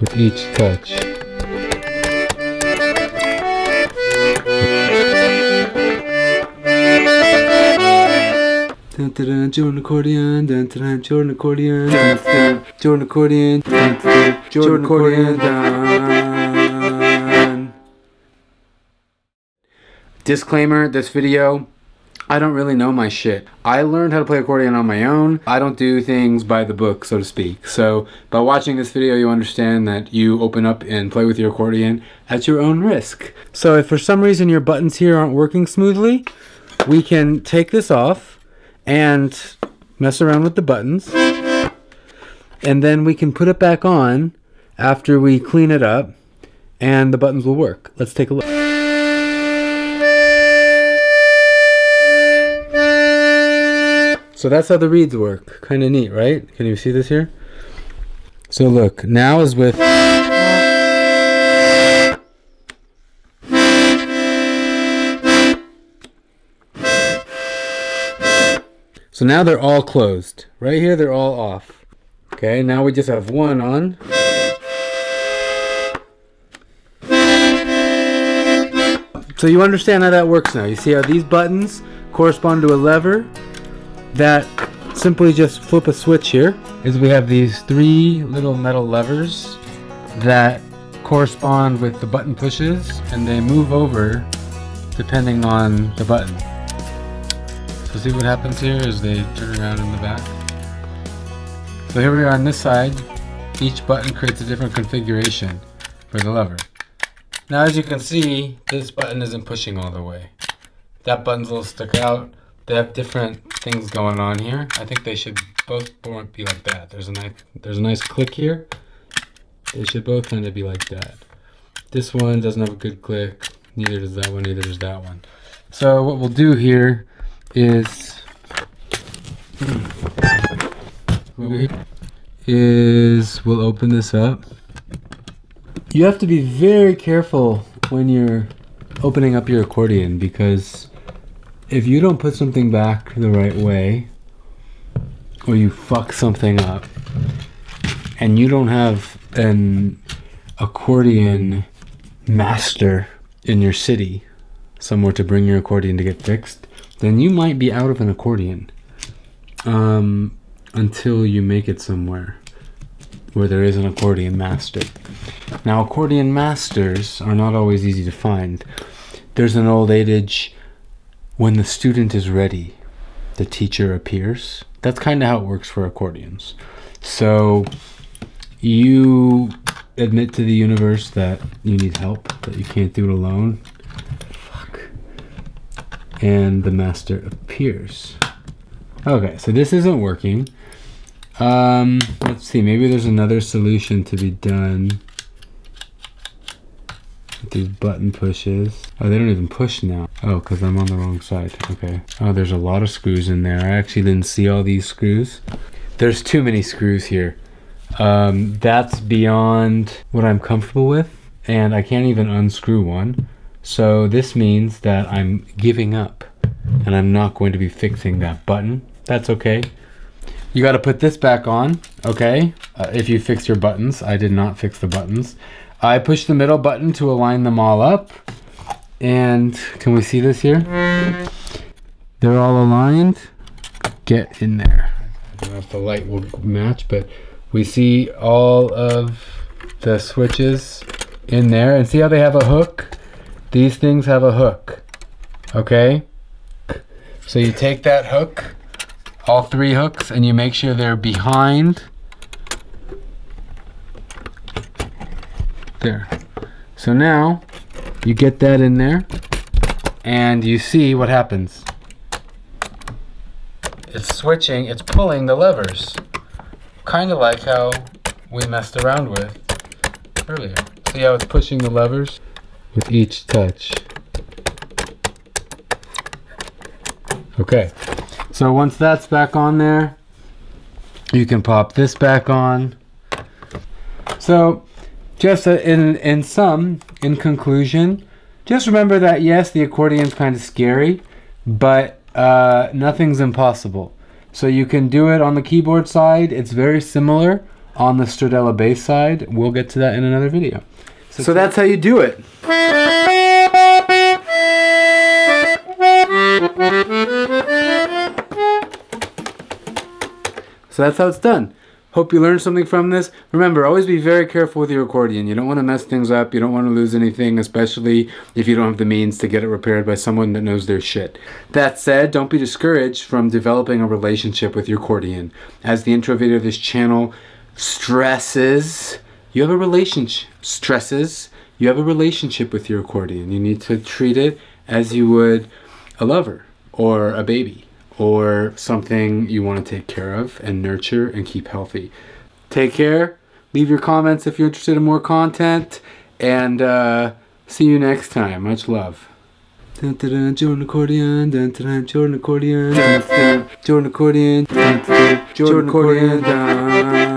with each touch. Dun, dun, dun, Jordan accordion, dun, dun, dun, Jordan accordion, dun, dun, Jordan accordion, dun, dun, Jordan accordion, dun. Disclaimer, this video, I don't really know my shit. I learned how to play accordion on my own. I don't do things by the book, so to speak. So by watching this video, you understand that you open up and play with your accordion at your own risk. So if for some reason your buttons here aren't working smoothly, we can take this off and mess around with the buttons. And then we can put it back on after we clean it up and the buttons will work. Let's take a look. So that's how the reeds work. Kind of neat, right? Can you see this here? So look, now is with So now they're all closed. Right here, they're all off. Okay, now we just have one on. So you understand how that works now. You see how these buttons correspond to a lever that simply just flip a switch here is we have these three little metal levers that correspond with the button pushes and they move over depending on the button. So see what happens here is they turn around in the back. So here we are on this side. Each button creates a different configuration for the lever. Now as you can see, this button isn't pushing all the way. That button's a little stuck out. They have different things going on here. I think they should both be like that. There's a nice, there's a nice click here. They should both kind of be like that. This one doesn't have a good click. Neither does that one, neither does that one. So what we'll do here is hmm, is we'll open this up. You have to be very careful when you're opening up your accordion because if you don't put something back the right way or you fuck something up and you don't have an accordion master in your city somewhere to bring your accordion to get fixed then you might be out of an accordion um, until you make it somewhere where there is an accordion master. Now, accordion masters are not always easy to find. There's an old adage when the student is ready, the teacher appears. That's kind of how it works for accordions. So, you admit to the universe that you need help, that you can't do it alone, Fuck. and the master appears. Okay, so this isn't working. Um, let's see, maybe there's another solution to be done. These button pushes. Oh, they don't even push now. Oh, because I'm on the wrong side. Okay. Oh, there's a lot of screws in there. I actually didn't see all these screws. There's too many screws here. Um, that's beyond what I'm comfortable with. And I can't even unscrew one. So this means that I'm giving up and I'm not going to be fixing that button. That's okay. You got to put this back on, okay? Uh, if you fix your buttons. I did not fix the buttons. I push the middle button to align them all up. And can we see this here? They're all aligned. Get in there. I don't know if the light will match, but we see all of the switches in there. And see how they have a hook? These things have a hook, okay? So you take that hook, all three hooks, and you make sure they're behind. There. So now, you get that in there, and you see what happens. It's switching, it's pulling the levers. Kind of like how we messed around with earlier. See how it's pushing the levers? with each touch. Okay, so once that's back on there, you can pop this back on. So just in, in sum, in conclusion, just remember that yes, the accordion's kind of scary, but uh, nothing's impossible. So you can do it on the keyboard side. It's very similar. on the Stradella bass side. We'll get to that in another video. So, so that's how you do it. So that's how it's done. Hope you learned something from this. Remember, always be very careful with your accordion. You don't want to mess things up. You don't want to lose anything, especially if you don't have the means to get it repaired by someone that knows their shit. That said, don't be discouraged from developing a relationship with your accordion. As the intro video of this channel stresses, you have a relationship. Stresses, you have a relationship with your accordion. You need to treat it as you would a lover or a baby or something you want to take care of and nurture and keep healthy. Take care. Leave your comments if you're interested in more content. And uh, see you next time. Much love. Dun, dun, dun, Jordan accordion, dun, dun, dun, Jordan accordion, dun, dun, Jordan accordion, dun, dun, Jordan accordion, dun.